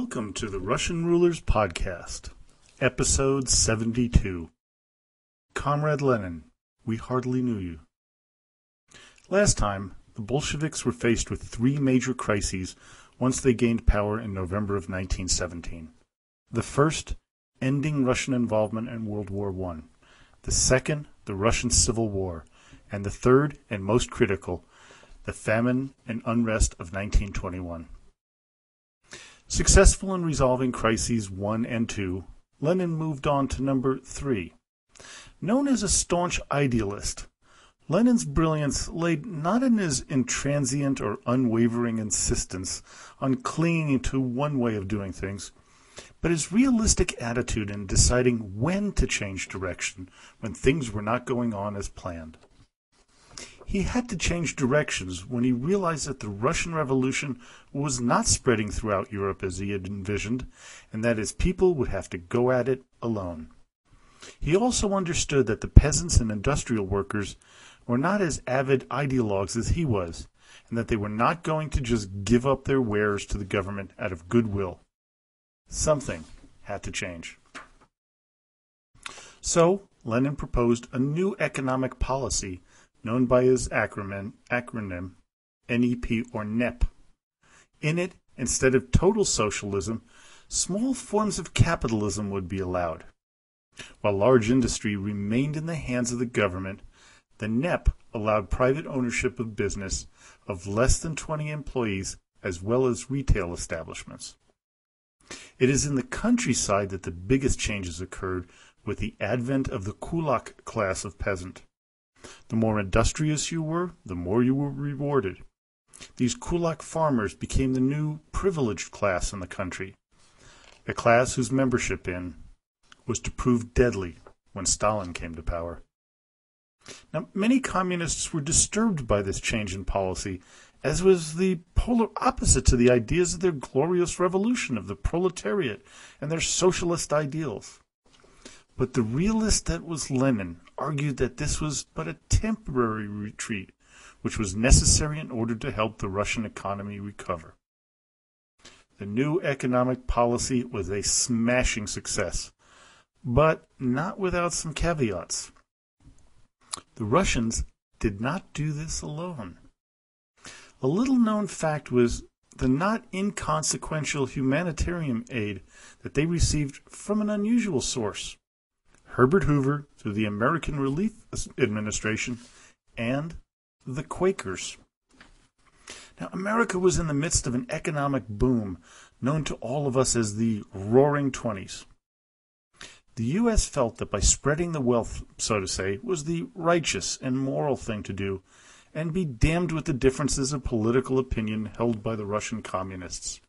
Welcome to the Russian Rulers Podcast, Episode 72. Comrade Lenin, we hardly knew you. Last time, the Bolsheviks were faced with three major crises once they gained power in November of 1917. The first, ending Russian involvement in World War I. The second, the Russian Civil War. And the third, and most critical, the famine and unrest of 1921. Successful in resolving crises 1 and 2, Lenin moved on to number 3. Known as a staunch idealist, Lenin's brilliance lay not in his intransient or unwavering insistence on clinging to one way of doing things, but his realistic attitude in deciding when to change direction when things were not going on as planned. He had to change directions when he realized that the Russian Revolution was not spreading throughout Europe as he had envisioned, and that his people would have to go at it alone. He also understood that the peasants and industrial workers were not as avid ideologues as he was, and that they were not going to just give up their wares to the government out of goodwill. Something had to change. So, Lenin proposed a new economic policy known by his acronym, acronym NEP or NEP. In it, instead of total socialism, small forms of capitalism would be allowed. While large industry remained in the hands of the government, the NEP allowed private ownership of business of less than 20 employees as well as retail establishments. It is in the countryside that the biggest changes occurred with the advent of the kulak class of peasant. The more industrious you were, the more you were rewarded. These kulak farmers became the new privileged class in the country, a class whose membership in was to prove deadly when Stalin came to power. Now, many communists were disturbed by this change in policy, as was the polar opposite to the ideas of their glorious revolution of the proletariat and their socialist ideals. But the realist that was Lenin argued that this was but a temporary retreat, which was necessary in order to help the Russian economy recover. The new economic policy was a smashing success, but not without some caveats. The Russians did not do this alone. A little known fact was the not inconsequential humanitarian aid that they received from an unusual source. Herbert Hoover through the American Relief Administration and the Quakers. Now, America was in the midst of an economic boom known to all of us as the Roaring Twenties. The U.S. felt that by spreading the wealth, so to say, was the righteous and moral thing to do, and be damned with the differences of political opinion held by the Russian communists.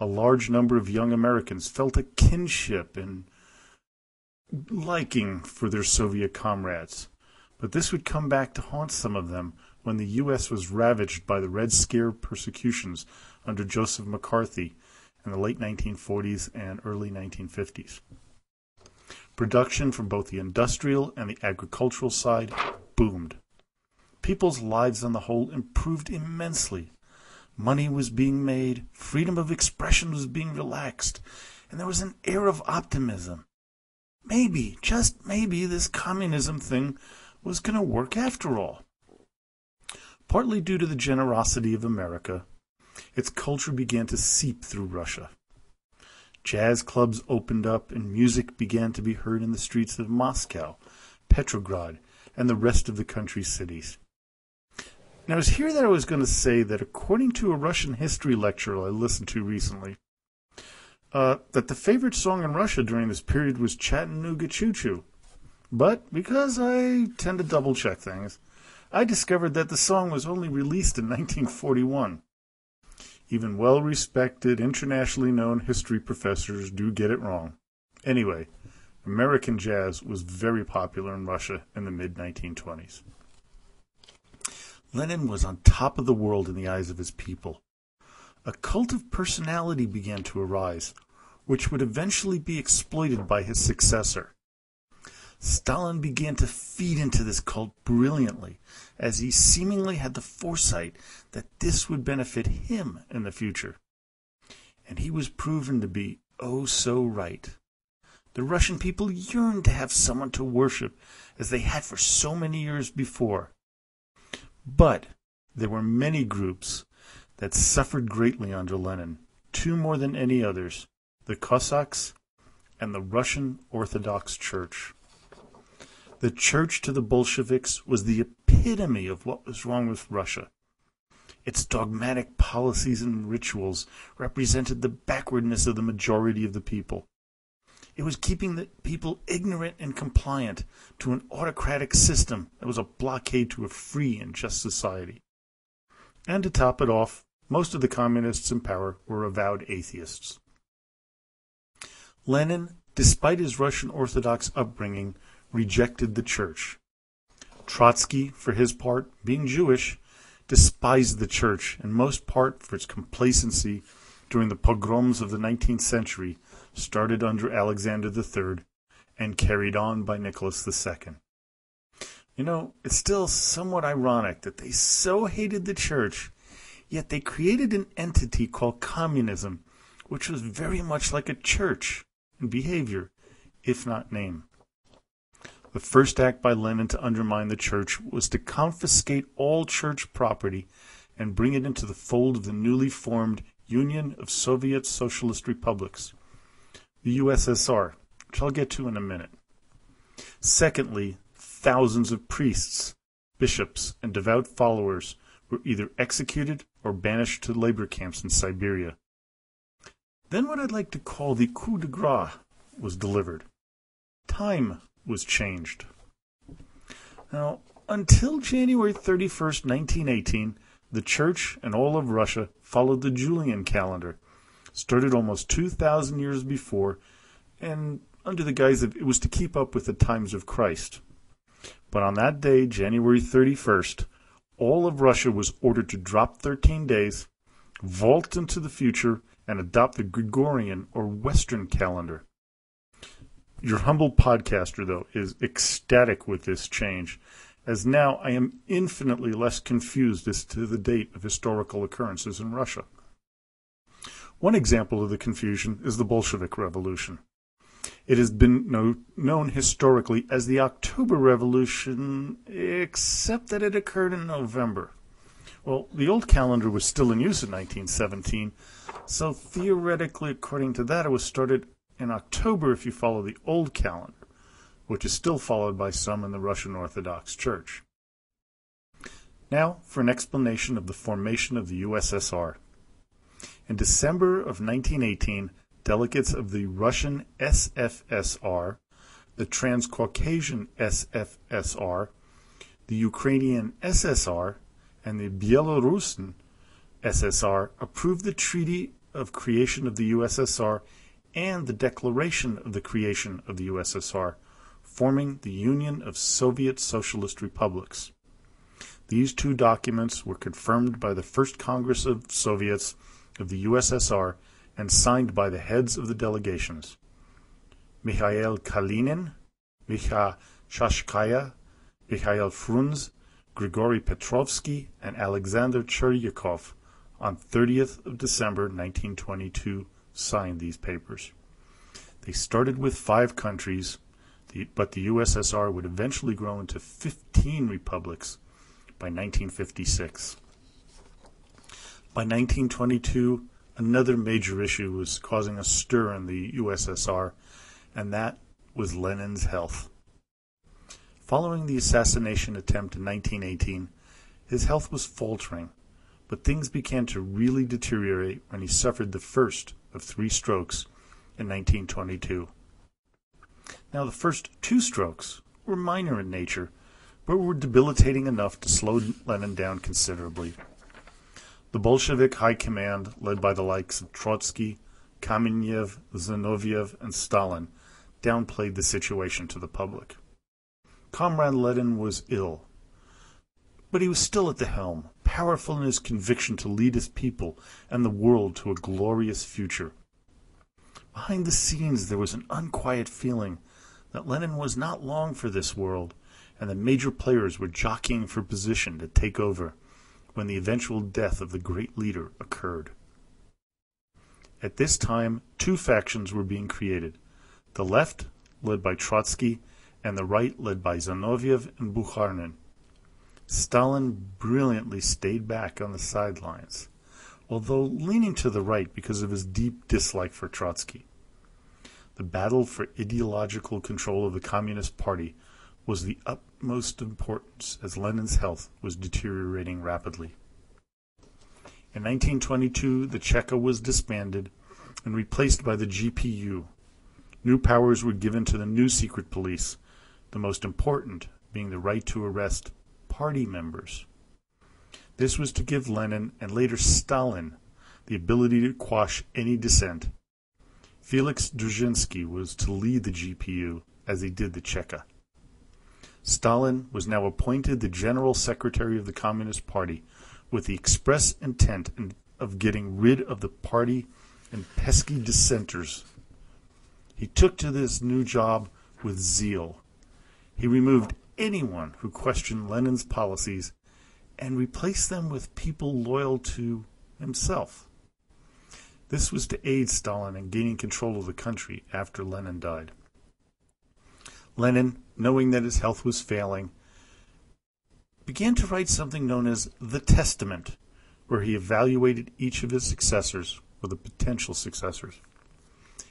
A large number of young Americans felt a kinship and liking for their Soviet comrades. But this would come back to haunt some of them when the U.S. was ravaged by the Red Scare persecutions under Joseph McCarthy in the late 1940s and early 1950s. Production from both the industrial and the agricultural side boomed. People's lives on the whole improved immensely. Money was being made, freedom of expression was being relaxed, and there was an air of optimism maybe, just maybe, this communism thing was going to work after all. Partly due to the generosity of America, its culture began to seep through Russia. Jazz clubs opened up and music began to be heard in the streets of Moscow, Petrograd, and the rest of the country's cities. Now, it was here that I was going to say that according to a Russian history lecture I listened to recently, uh, that the favorite song in Russia during this period was Chattanooga Choo Choo. But because I tend to double check things, I discovered that the song was only released in 1941. Even well respected, internationally known history professors do get it wrong. Anyway, American jazz was very popular in Russia in the mid 1920s. Lenin was on top of the world in the eyes of his people a cult of personality began to arise, which would eventually be exploited by his successor. Stalin began to feed into this cult brilliantly, as he seemingly had the foresight that this would benefit him in the future. and he was proven to be oh so right. The Russian people yearned to have someone to worship as they had for so many years before. But there were many groups that suffered greatly under Lenin, two more than any others the Cossacks and the Russian Orthodox Church. The church to the Bolsheviks was the epitome of what was wrong with Russia. Its dogmatic policies and rituals represented the backwardness of the majority of the people. It was keeping the people ignorant and compliant to an autocratic system that was a blockade to a free and just society. And to top it off, most of the communists in power were avowed atheists. Lenin, despite his Russian Orthodox upbringing, rejected the church. Trotsky, for his part, being Jewish, despised the church, in most part for its complacency during the pogroms of the nineteenth century started under Alexander III and carried on by Nicholas II. You know, it's still somewhat ironic that they so hated the church, yet they created an entity called communism, which was very much like a church in behavior, if not name. The first act by Lenin to undermine the church was to confiscate all church property and bring it into the fold of the newly formed Union of Soviet Socialist Republics, the USSR, which I'll get to in a minute. Secondly, thousands of priests, bishops, and devout followers were either executed or banished to labor camps in Siberia. Then what I'd like to call the coup de grace was delivered. Time was changed. Now, until January 31st, 1918, the Church and all of Russia followed the Julian calendar, started almost 2,000 years before, and under the guise of it was to keep up with the times of Christ. But on that day, January 31st, all of Russia was ordered to drop 13 days, vault into the future, and adopt the Gregorian or Western calendar. Your humble podcaster, though, is ecstatic with this change, as now I am infinitely less confused as to the date of historical occurrences in Russia. One example of the confusion is the Bolshevik Revolution. It has been no, known historically as the October Revolution, except that it occurred in November. Well, the old calendar was still in use in 1917, so theoretically, according to that, it was started in October if you follow the old calendar, which is still followed by some in the Russian Orthodox Church. Now for an explanation of the formation of the USSR. In December of 1918, delegates of the Russian SFSR, the Transcaucasian SFSR, the Ukrainian SSR, and the Belarusian SSR approved the Treaty of Creation of the USSR and the Declaration of the Creation of the USSR, forming the Union of Soviet Socialist Republics. These two documents were confirmed by the First Congress of Soviets of the USSR and signed by the heads of the delegations Mikhail Kalinin, Mikhail Shashkaya, Mikhail Frunze, Grigory Petrovsky, and Alexander Chervyakov on 30th of December 1922 signed these papers. They started with five countries, but the USSR would eventually grow into 15 republics by 1956. By 1922, another major issue was causing a stir in the USSR, and that was Lenin's health. Following the assassination attempt in 1918, his health was faltering, but things began to really deteriorate when he suffered the first of three strokes in 1922. Now, the first two strokes were minor in nature, but were debilitating enough to slow Lenin down considerably. The Bolshevik High Command, led by the likes of Trotsky, Kamenev, Zinoviev, and Stalin, downplayed the situation to the public. Comrade Lenin was ill, but he was still at the helm, powerful in his conviction to lead his people and the world to a glorious future. Behind the scenes, there was an unquiet feeling that Lenin was not long for this world, and the major players were jockeying for position to take over when the eventual death of the great leader occurred. At this time, two factions were being created the left, led by Trotsky, and the right, led by Zinoviev and Bukharin. Stalin brilliantly stayed back on the sidelines, although leaning to the right because of his deep dislike for Trotsky. The battle for ideological control of the Communist Party was the utmost importance as Lenin's health was deteriorating rapidly. In 1922, the Cheka was disbanded and replaced by the GPU. New powers were given to the new secret police, the most important being the right to arrest party members. This was to give Lenin and later Stalin the ability to quash any dissent Felix Dzerzhinsky was to lead the GPU as he did the Cheka. Stalin was now appointed the General Secretary of the Communist Party with the express intent of getting rid of the party and pesky dissenters. He took to this new job with zeal. He removed anyone who questioned Lenin's policies and replaced them with people loyal to himself. This was to aid Stalin in gaining control of the country after Lenin died. Lenin, knowing that his health was failing, began to write something known as the Testament, where he evaluated each of his successors, or the potential successors.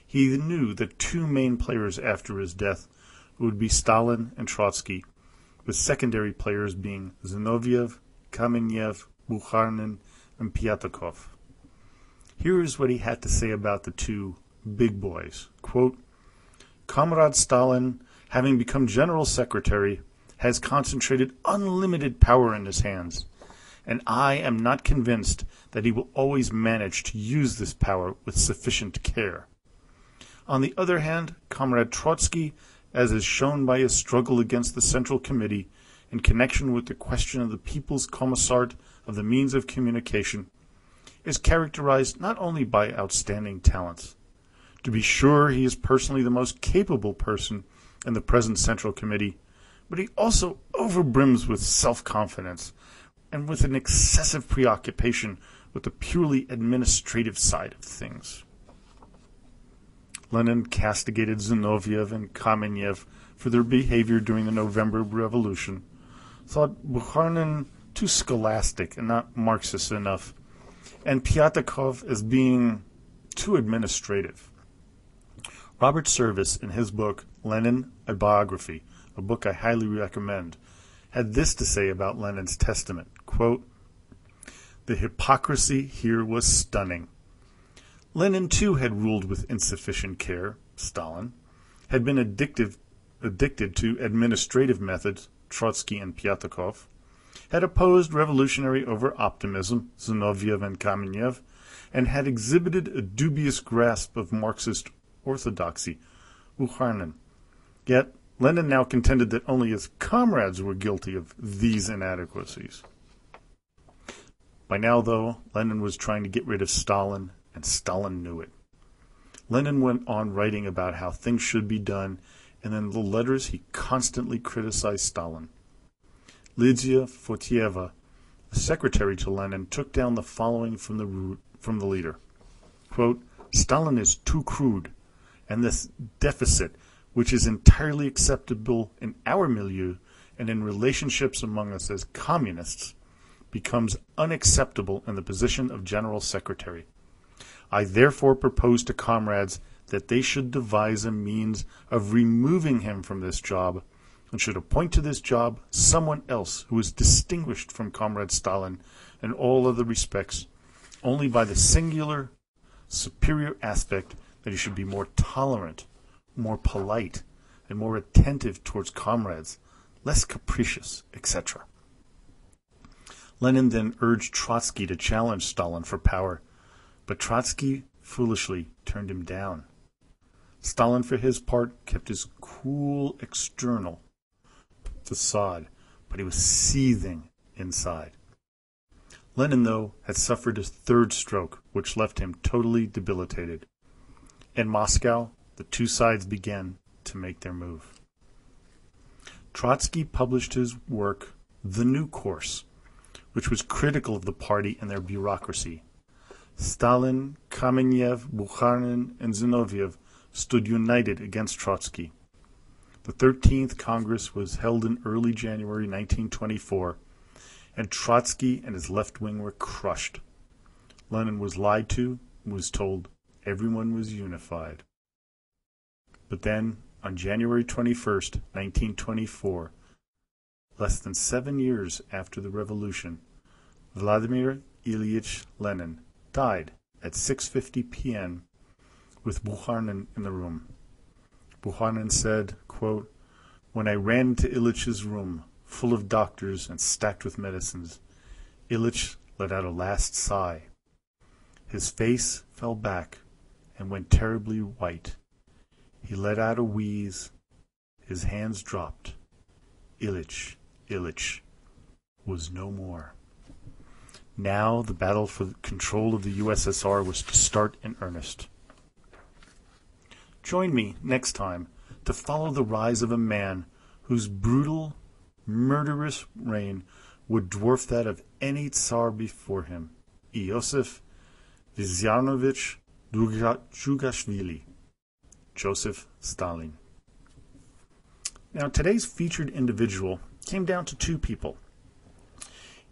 He knew that two main players after his death would be Stalin and Trotsky, with secondary players being Zinoviev, Kamenev, Bukharin, and Pyatakov. Here is what he had to say about the two big boys. Quote, Comrade Stalin, having become General Secretary, has concentrated unlimited power in his hands, and I am not convinced that he will always manage to use this power with sufficient care. On the other hand, Comrade Trotsky, as is shown by his struggle against the Central Committee in connection with the question of the People's Commissariat of the means of communication, is characterized not only by outstanding talents. To be sure, he is personally the most capable person in the present Central Committee, but he also overbrims with self confidence and with an excessive preoccupation with the purely administrative side of things. Lenin castigated Zinoviev and Kamenev for their behavior during the November Revolution, thought Bukharin too scholastic and not Marxist enough, and Pyatakov as being too administrative. Robert Service, in his book Lenin, a Biography, a book I highly recommend, had this to say about Lenin's testament quote, The hypocrisy here was stunning. Lenin, too, had ruled with insufficient care, Stalin, had been addictive, addicted to administrative methods, Trotsky and Pyatakov, had opposed revolutionary over optimism, Zinoviev and Kamenev, and had exhibited a dubious grasp of Marxist orthodoxy, Bukharin. Yet Lenin now contended that only his comrades were guilty of these inadequacies. By now, though, Lenin was trying to get rid of Stalin, and Stalin knew it. Lenin went on writing about how things should be done, and in the letters he constantly criticized Stalin. Lydia Fotieva, a secretary to Lenin, took down the following from the, from the leader. Quote, Stalin is too crude, and this deficit, which is entirely acceptable in our milieu and in relationships among us as communists, becomes unacceptable in the position of General Secretary. I therefore propose to comrades that they should devise a means of removing him from this job and should appoint to this job someone else who is distinguished from Comrade Stalin in all other respects only by the singular, superior aspect that he should be more tolerant, more polite, and more attentive towards comrades, less capricious, etc. Lenin then urged Trotsky to challenge Stalin for power, but Trotsky foolishly turned him down. Stalin, for his part, kept his cool external facade, but he was seething inside. Lenin, though, had suffered a third stroke, which left him totally debilitated. In Moscow, the two sides began to make their move. Trotsky published his work, The New Course, which was critical of the party and their bureaucracy. Stalin, Kamenev, Bukharin, and Zinoviev stood united against Trotsky. The 13th Congress was held in early January 1924, and Trotsky and his left wing were crushed. Lenin was lied to was told everyone was unified. But then, on January 21st, 1924, less than seven years after the revolution, Vladimir Ilyich Lenin died at 6:50 p.m. with Bukharin in the room. Bukharin said, quote, "When I ran into Ilyich's room, full of doctors and stacked with medicines, Ilyich let out a last sigh. His face fell back and went terribly white. He let out a wheeze. His hands dropped. Ilyich, Ilyich was no more. Now the battle for control of the USSR was to start in earnest. Join me next time to follow the rise of a man whose brutal, murderous reign would dwarf that of any Tsar before him, Iosif Vissarionovich Djugashvili, Joseph Stalin. Now, today's featured individual came down to two people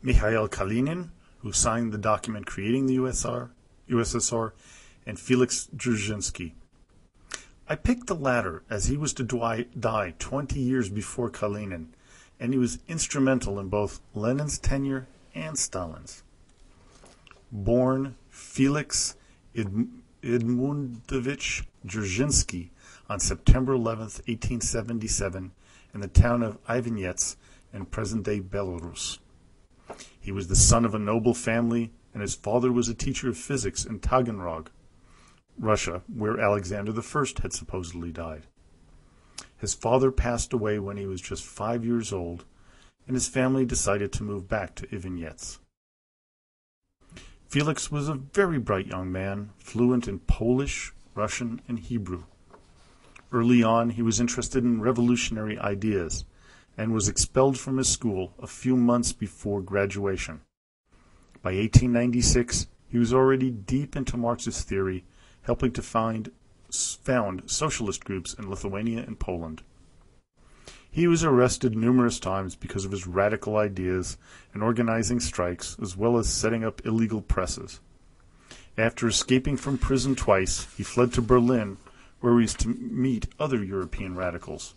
Mikhail Kalinin, who signed the document creating the USSR, USSR and Felix Dzerzhinsky. I picked the latter as he was to die 20 years before Kalinin, and he was instrumental in both Lenin's tenure and Stalin's. Born Felix Edmundovich Dzerzhinsky on September 11, 1877, in the town of Ivanets in present-day Belarus. He was the son of a noble family, and his father was a teacher of physics in Taganrog, Russia, where Alexander I had supposedly died. His father passed away when he was just five years old, and his family decided to move back to Ivanets. Felix was a very bright young man, fluent in Polish, Russian, and Hebrew. Early on, he was interested in revolutionary ideas and was expelled from his school a few months before graduation. By 1896, he was already deep into Marxist theory, helping to find, found socialist groups in Lithuania and Poland. He was arrested numerous times because of his radical ideas and organizing strikes, as well as setting up illegal presses. After escaping from prison twice, he fled to Berlin, where he was to meet other European radicals.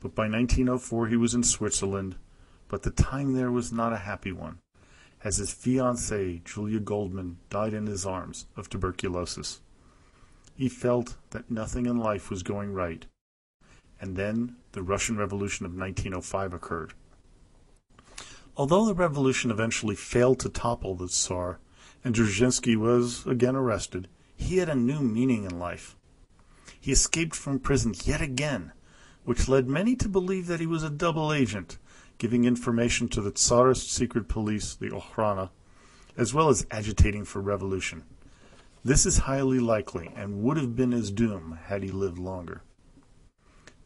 But by 1904 he was in Switzerland, but the time there was not a happy one, as his fiancée, Julia Goldman, died in his arms of tuberculosis. He felt that nothing in life was going right. And then the Russian Revolution of 1905 occurred. Although the revolution eventually failed to topple the Tsar, and Dzerzhinsky was again arrested, he had a new meaning in life. He escaped from prison yet again which led many to believe that he was a double agent, giving information to the Tsarist secret police, the Okhrana, as well as agitating for revolution. This is highly likely and would have been his doom had he lived longer.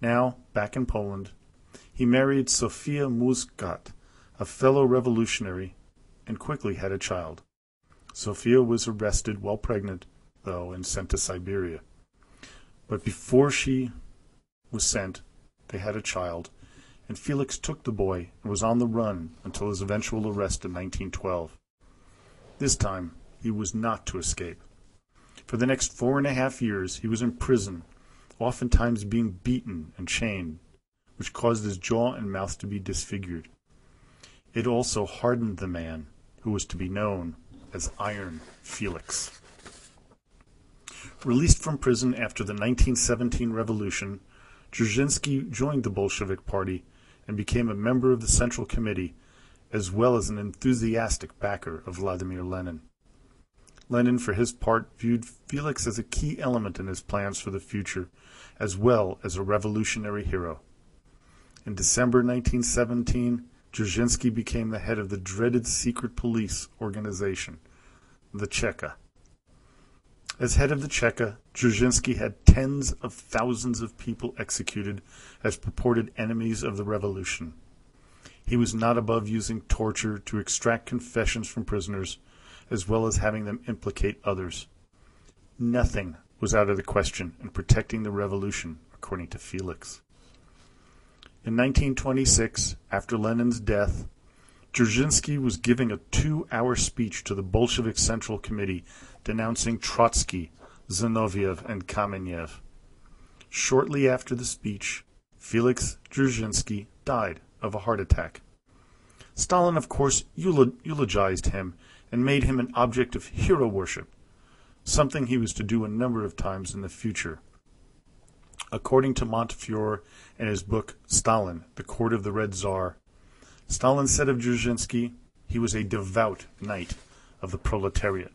Now, back in Poland, he married Sofia Muszkat, a fellow revolutionary, and quickly had a child. Sofia was arrested while pregnant, though, and sent to Siberia. But before she was sent, they had a child, and Felix took the boy and was on the run until his eventual arrest in 1912. This time he was not to escape. For the next four and a half years he was in prison, oftentimes being beaten and chained, which caused his jaw and mouth to be disfigured. It also hardened the man, who was to be known as Iron Felix. Released from prison after the 1917 revolution, Dzerzhinsky joined the Bolshevik Party and became a member of the Central Committee, as well as an enthusiastic backer of Vladimir Lenin. Lenin, for his part, viewed Felix as a key element in his plans for the future, as well as a revolutionary hero. In December 1917, Dzerzhinsky became the head of the dreaded secret police organization, the Cheka. As head of the Cheka, Dzerzhinsky had tens of thousands of people executed as purported enemies of the revolution. He was not above using torture to extract confessions from prisoners, as well as having them implicate others. Nothing was out of the question in protecting the revolution, according to Felix. In 1926, after Lenin's death, Dzerzhinsky was giving a two-hour speech to the Bolshevik Central Committee denouncing Trotsky, Zinoviev, and Kamenev. Shortly after the speech, Felix Dzerzhinsky died of a heart attack. Stalin, of course, eulogized him and made him an object of hero worship, something he was to do a number of times in the future. According to Montefiore in his book Stalin, The Court of the Red Tsar, Stalin said of Dzerzhinsky, he was a devout knight of the proletariat.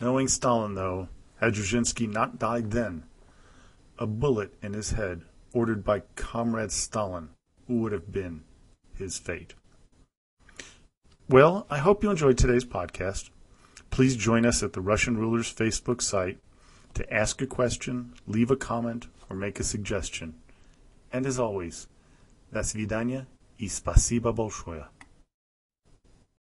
Knowing Stalin, though, had Dzerzhinsky not died then, a bullet in his head ordered by Comrade Stalin would have been his fate. Well, I hope you enjoyed today's podcast. Please join us at the Russian Rulers Facebook site to ask a question, leave a comment, or make a suggestion. And as always, до свидания и спасибо большое.